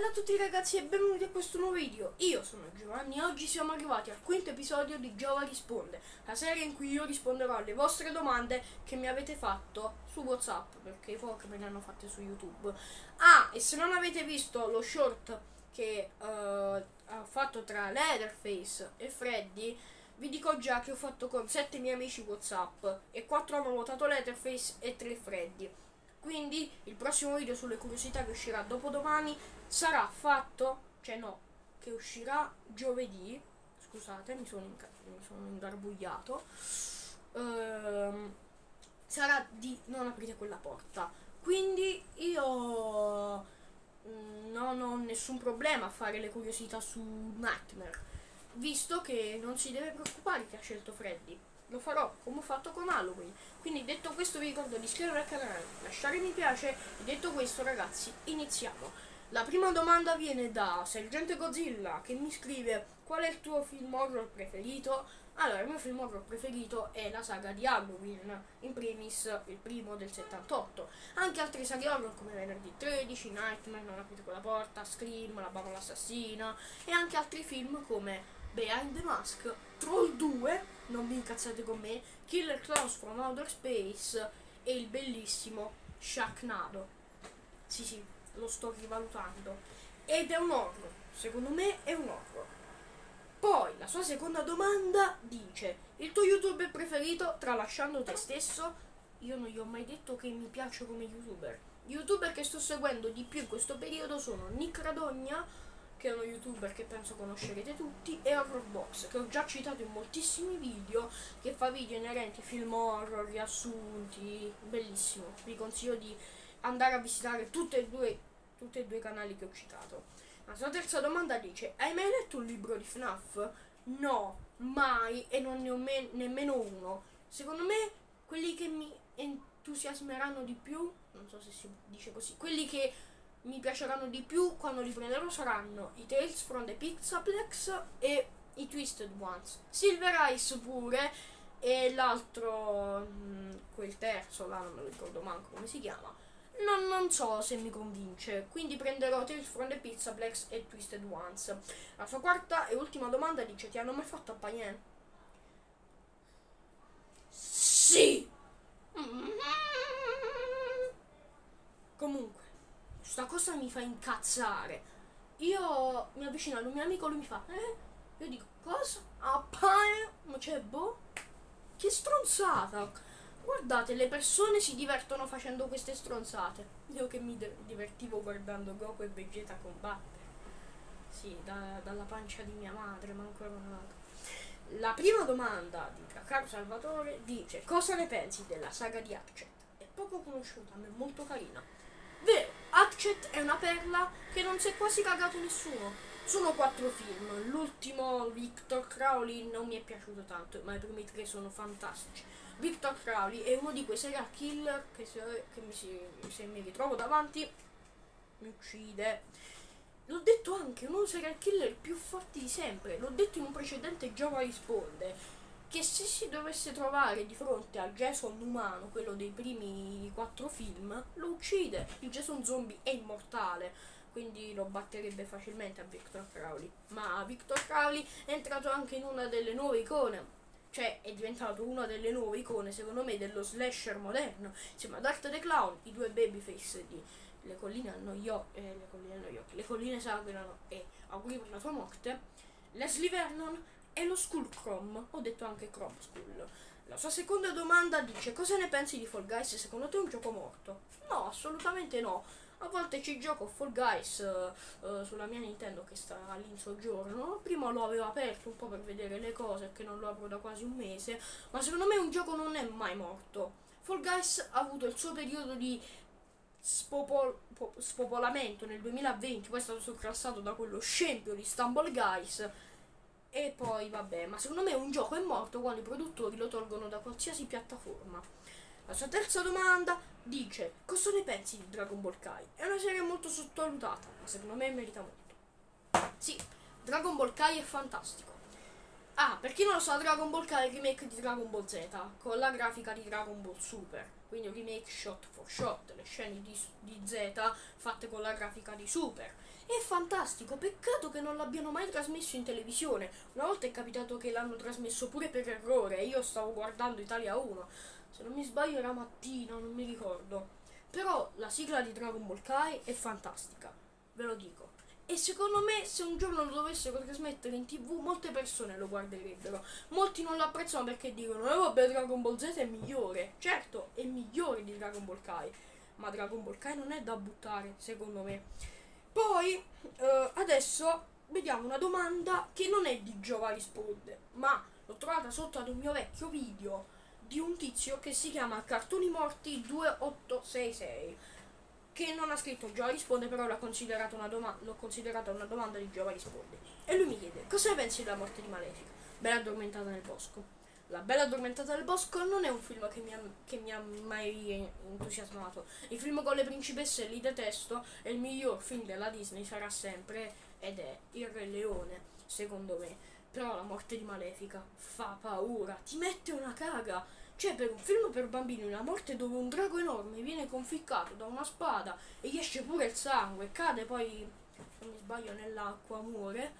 Bella a tutti ragazzi e benvenuti a questo nuovo video. Io sono Giovanni e oggi siamo arrivati al quinto episodio di Giova risponde, la serie in cui io risponderò alle vostre domande che mi avete fatto su Whatsapp, perché poche me le hanno fatte su YouTube. Ah, e se non avete visto lo short che uh, ho fatto tra Leatherface e Freddy, vi dico già che ho fatto con 7 miei amici Whatsapp e 4 hanno votato Leatherface e 3 Freddy. Quindi il prossimo video sulle curiosità che uscirà dopodomani sarà fatto, cioè no, che uscirà giovedì. Scusate, mi sono, mi sono ingarbugliato. Ehm, sarà di non aprire quella porta. Quindi io mm, non ho nessun problema a fare le curiosità su Nightmare, visto che non si deve preoccupare che ha scelto Freddy lo farò come ho fatto con Halloween. Quindi detto questo vi ricordo di iscrivervi al canale, lasciare mi piace e detto questo ragazzi iniziamo. La prima domanda viene da Sergente Godzilla che mi scrive qual è il tuo film horror preferito? Allora, il mio film horror preferito è la saga di Halloween, in primis il primo del 78. Anche altri saghe horror come Venerdì 13, Nightmare, Non aprite quella porta, Scream, La bambola assassina e anche altri film come Behind the Mask, Troll 2, non vi incazzate con me, Killer Clowns from Outer Space e il bellissimo Sharknado. Sì, sì, lo sto rivalutando. Ed è un horror, secondo me è un horror. Poi la sua seconda domanda dice: Il tuo youtuber preferito, tralasciando te stesso? Io non gli ho mai detto che mi piace come youtuber. Gli youtuber che sto seguendo di più in questo periodo sono Nick Radogna, che è uno youtuber che penso conoscerete tutti, e Horrorbox, che ho già citato in moltissimi video, che fa video inerenti film horror, riassunti, bellissimo. Vi consiglio di andare a visitare tutti e due, tutti e due i canali che ho citato. La sua terza domanda dice, hai mai letto un libro di FNAF? No, mai, e non ne ho me- nemmeno uno. Secondo me, quelli che mi entusiasmeranno di più, non so se si dice così, quelli che mi piaceranno di più quando li prenderò saranno i Tales from the Pixaplex e i Twisted Ones. Silver Ice pure e l'altro, mm, quel terzo là, non me lo ricordo manco come si chiama. Non, non, so se mi convince, quindi prenderò Tales from the Pizzaplex e Twisted Ones. La sua quarta e ultima domanda dice: Ti hanno mai fatto a Payen? Sì! Comunque, sta cosa mi fa incazzare. Io mi avvicino al mio amico, lui mi fa, eh? Io dico, cosa? A Payen? Ma c'è boh? Che stronzata! Guardate, le persone si divertono facendo queste stronzate. Io che mi divertivo guardando Goku e Vegeta combattere. Sì, da, dalla pancia di mia madre, ma ancora nato. La prima domanda di Cacaro Salvatore dice cosa ne pensi della saga di Hatchet? È poco conosciuta, ma è molto carina. Vero, Hatchet è una perla che non si è quasi cagato nessuno. Sono quattro film, l'ultimo Victor Crowley non mi è piaciuto tanto, ma i primi tre sono fantastici. Victor Crowley è uno di quei serial killer che, se, che mi se mi ritrovo davanti mi uccide. L'ho detto anche, uno dei serial killer più forti di sempre. L'ho detto in un precedente Giova risponde. Che se si dovesse trovare di fronte al Jason umano, quello dei primi quattro film, lo uccide. Il Jason zombie è immortale, quindi lo batterebbe facilmente a Victor Crowley. Ma Victor Crowley è entrato anche in una delle nuove icone. Cioè è diventato una delle nuove icone secondo me dello slasher moderno. Insieme ad Art the Clown i due babyface di Le colline hanno gli occhi eh, le colline hanno gli occhi le colline sanguinano e auguri per la tua morte. Leslie Vernon e lo Skull Chrome. Ho detto anche Chrome Skull. La sua seconda domanda dice cosa ne pensi di Fall Guys? Secondo te è un gioco morto? No assolutamente no a volte ci gioco Fall Guys uh, uh, sulla mia Nintendo che sta lì in soggiorno. Prima lo avevo aperto un po' per vedere le cose, che non lo apro da quasi un mese. Ma secondo me un gioco non è mai morto. Fall Guys ha avuto il suo periodo di spopol spopolamento nel 2020, poi è stato surclassato da quello scempio di Stumble Guys. E poi vabbè, ma secondo me un gioco è morto quando i produttori lo tolgono da qualsiasi piattaforma. La sua terza domanda dice cosa ne pensi di Dragon Ball Kai? È una serie molto sottovalutata, ma secondo me merita molto. Sì, Dragon Ball Kai è fantastico. Ah, per chi non lo sa, Dragon Ball Kai è il remake di Dragon Ball Z con la grafica di Dragon Ball Super. Quindi un remake shot for shot, le scene di, di Z fatte con la grafica di Super. È fantastico, peccato che non l'abbiano mai trasmesso in televisione. Una volta è capitato che l'hanno trasmesso pure per errore. Io stavo guardando Italia 1. Se non mi sbaglio era mattina, non mi ricordo. Però la sigla di Dragon Ball Kai è fantastica, ve lo dico. E secondo me se un giorno lo dovessero trasmettere in tv molte persone lo guarderebbero. Molti non lo apprezzano perché dicono, eh vabbè Dragon Ball Z è migliore. Certo, è migliore di Dragon Ball Kai. Ma Dragon Ball Kai non è da buttare, secondo me. Poi, eh, adesso vediamo una domanda che non è di Giova risponde, ma l'ho trovata sotto ad un mio vecchio video di un tizio che si chiama Cartoni Morti 2866 che non ha scritto Giova risponde, però l'ho considerata una, doma- una domanda di Giova risponde. E lui mi chiede, cosa ne pensi della morte di Malefica? Bella addormentata nel bosco. La Bella addormentata nel bosco non è un film che mi, ha, che mi ha mai entusiasmato. I film con le principesse li detesto e il miglior film della Disney sarà sempre ed è Il Re Leone, secondo me. Però la morte di Malefica fa paura, ti mette una caga cioè, per un film per bambini, una morte dove un drago enorme viene conficcato da una spada e gli esce pure il sangue, cade poi, se non mi sbaglio, nell'acqua, muore,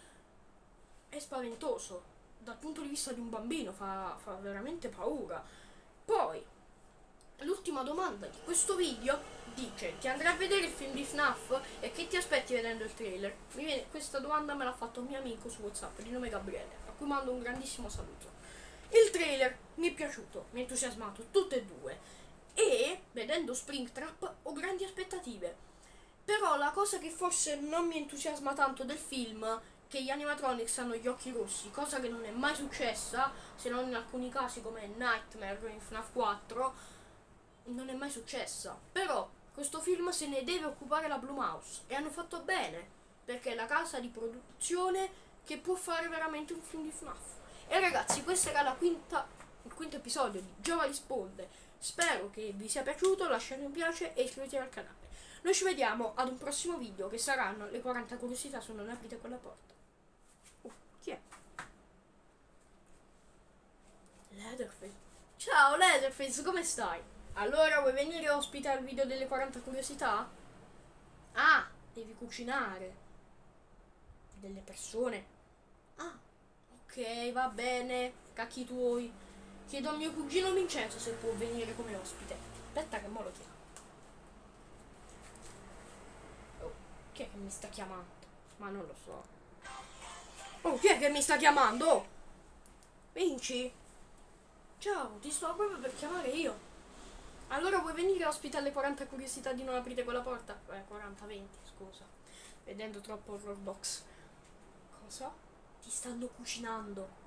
è spaventoso. Dal punto di vista di un bambino fa, fa veramente paura. Poi, l'ultima domanda di questo video dice ti andrai a vedere il film di FNAF e che ti aspetti vedendo il trailer? Viene, questa domanda me l'ha fatto un mio amico su Whatsapp di nome Gabriele, a cui mando un grandissimo saluto. Il trailer mi è piaciuto, mi ha entusiasmato, tutte e due. E vedendo Springtrap ho grandi aspettative. Però la cosa che forse non mi entusiasma tanto del film che gli animatronics hanno gli occhi rossi, cosa che non è mai successa, se non in alcuni casi come Nightmare in FNAF 4, non è mai successa. Però questo film se ne deve occupare la Blumhouse e hanno fatto bene, perché è la casa di produzione che può fare veramente un film di FNAF. E ragazzi, questo era quinta, il quinto episodio di Giova risponde. Spero che vi sia piaciuto, lasciate un piace e iscrivetevi al canale. Noi ci vediamo ad un prossimo video che saranno le 40 curiosità su non aprite quella porta. Uh, chi è? Leatherface. Ciao Leatherface, come stai? Allora, vuoi venire ospite al video delle 40 curiosità? Ah, devi cucinare. Delle persone. Ah, Ok, va bene, cacchi tuoi. Chiedo a mio cugino Vincenzo se può venire come ospite. Aspetta che mo lo chiamo. Oh, chi è che mi sta chiamando? Ma non lo so. Oh, chi è che mi sta chiamando? Vinci? Ciao, ti sto proprio per chiamare io. Allora vuoi venire ospite alle 40 curiosità di non aprire quella porta? Eh, 40-20, scusa. Vedendo troppo horror box. Cosa? ti stanno cucinando.